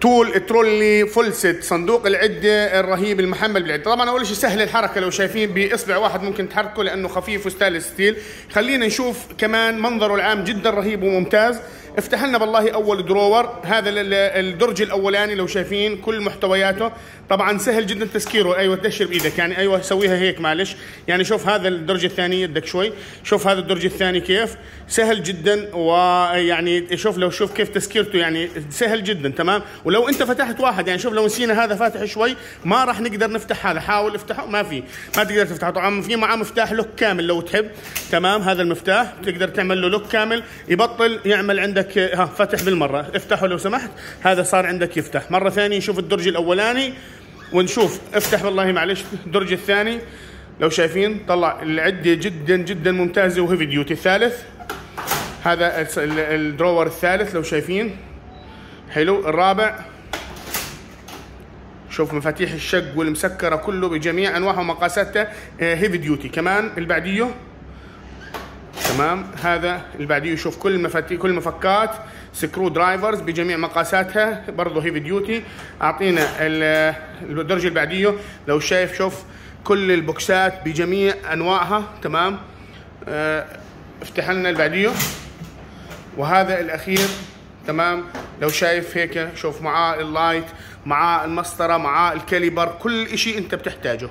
tool ال trolley full set صندوق العدة الرهيب المحمل بالعدة. طبعا أول شيء سهل الحركة لو شايفين بإصبع واحد ممكن تحركه لأنه خفيف و stainless steel. خلينا نشوف كمان منظره العام جدا رهيب وممتاز. افتح لنا بالله أول drawer هذا الدرج الأولاني لو شايفين كل محتوياته. طبعا سهل جدا تسكيره. أيوه تدشر بإيدك. يعني أيوه سويها هيك معلش. يعني شوف هذا الدرج الثاني يدك شوي. شوف هذا الدرج الثاني كيف. سهل جدا ويعني شوف لو شوف كيف تسكيرته. يعني سهل جدا تمام؟ ولو انت فتحت واحد يعني شوف لو نسينا هذا فاتح شوي ما راح نقدر نفتح هذا. حاول افتحه ما في ما تقدر تفتحه. طبعا في معاه مفتاح lock كامل لو تحب. تمام هذا المفتاح تقدر تعمل له lock كامل. يبطل يعمل عندك ها فتح بالمرة. افتحه لو سمحت هذا صار عندك يفتح. مرة ثانية نشوف الدرج الأولاني ونشوف. افتح والله معلش الدرج الثاني. لو شايفين طلع العدة جدا جدا ممتازة و heavy duty الثالث. هذا ال drawer الثالث لو شايفين. حلو. الرابع شوف مفاتيح الشق والمسكرة كله بجميع أنواعها ومقاساتها. heavy duty كمان البعدية. تمام. هذا البعدية شوف كل مفاتيح كل مفكات screwdrivers بجميع مقاساتها برضه heavy duty أعطينا الدرجة البعدية. لو شايف شوف كل البوكسات بجميع أنواعها. تمام. آه افتح لنا البعدية. وهذا الأخير. تمام؟ لو شايف هيك شوف معاه ال light معاه المسطرة معاه ال caliper كل شيء أنت بتحتاجه.